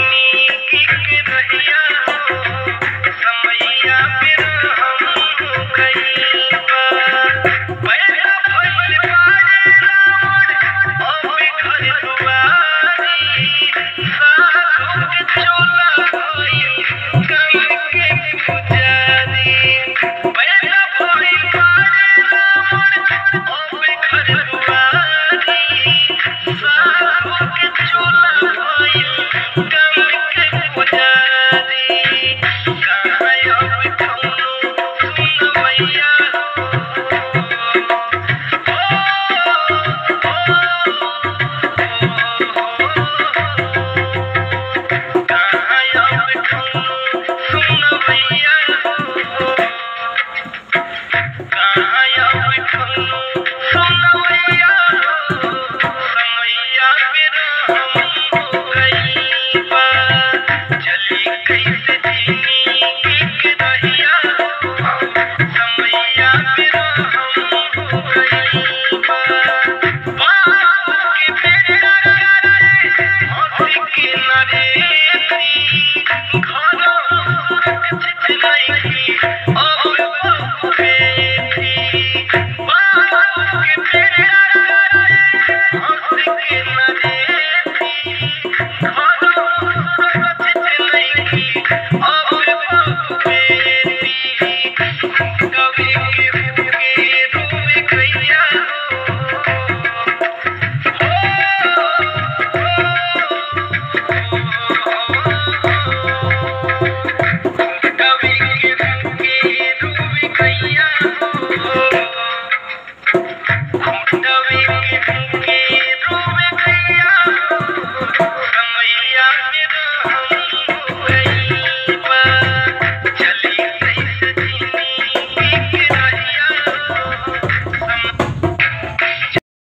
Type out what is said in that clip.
me, keep me, keep me, Thank you. Thank you.